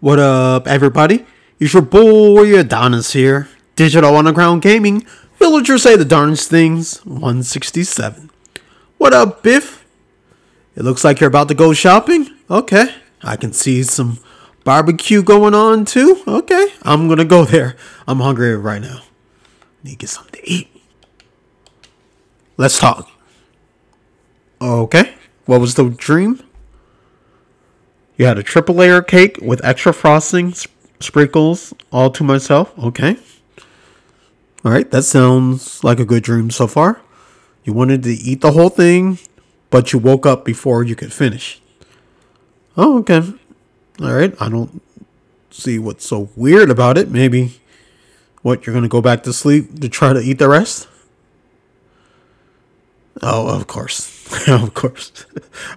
What up, everybody? It's your boy Adonis here. Digital Underground Gaming. Villagers say the darnest things. 167. What up, Biff? It looks like you're about to go shopping. Okay. I can see some barbecue going on too. Okay. I'm gonna go there. I'm hungry right now. Need to get something to eat. Let's talk. Okay. What was the dream? You had a triple layer cake with extra frosting, sp- sprinkles, all to myself. Okay. All right, that sounds like a good dream so far. You wanted to eat the whole thing, but you woke up before you could finish. Oh, okay. All right, I don't see what's so weird about it. Maybe what you're going to go back to sleep to try to eat the rest? Oh, of course. of course.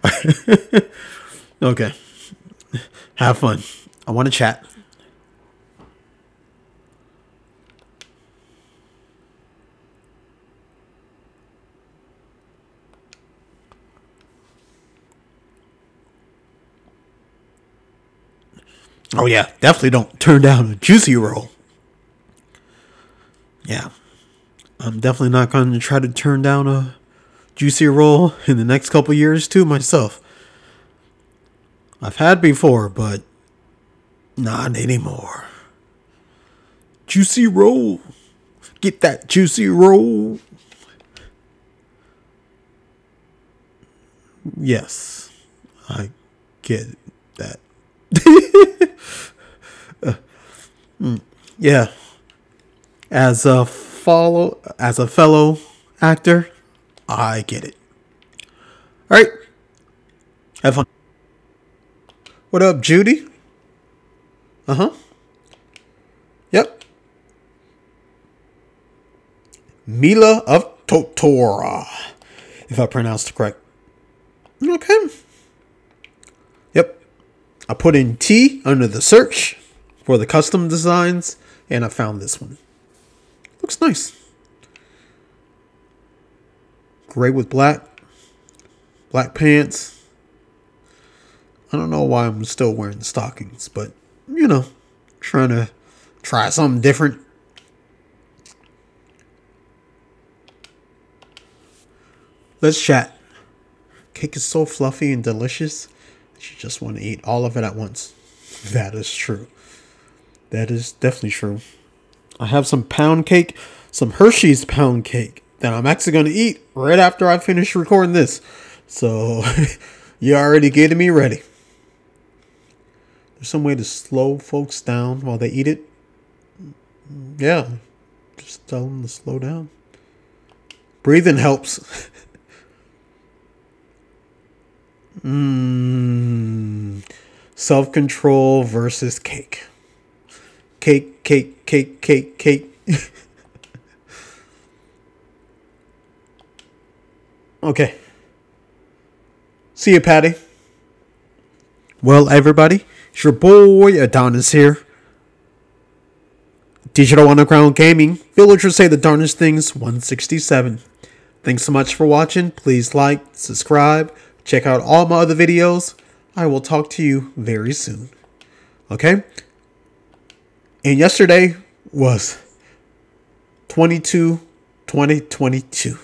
okay. Have fun. I want to chat. Oh yeah, definitely don't turn down a juicy role. Yeah. I'm definitely not going to try to turn down a juicy role in the next couple years too myself. I've had before, but not anymore. Juicy role. Get that juicy role. Yes, I get that. Uh, yeah. As a follow as a fellow actor, I get it. All right. Have fun. What up, Judy? Uh huh. Yep. Mila of Totora, if I pronounced it correct. Okay. Yep. I put in T under the search for the custom designs, and I found this one. Looks nice. Gray with black. Black pants. I don't know why I'm still wearing the stockings, but you know, trying to try something different. Let's chat. Cake is so fluffy and delicious you just want to eat all of it at once. That is true. That is definitely true. I have some pound cake, some Hershey's pound cake that I'm actually going to eat right after I finish recording this. So you already getting me ready. There's some way to slow folks down while they eat it. Yeah, just tell them to slow down. Breathing helps. Mmm. Self control versus cake. Cake, cake, cake, cake, cake. okay. See you, Patty. Well, everybody, it's your boy uh, Adonis here. Digital Underground Gaming. Villagers say the darnest things 167. Thanks so much for watching. Please like, subscribe, check out all my other videos. I will talk to you very soon. Okay? And yesterday was 22 2022.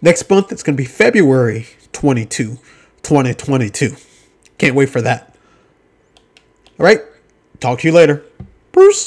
Next month it's going to be February 22 2022. Can't wait for that. All right. Talk to you later. Bruce.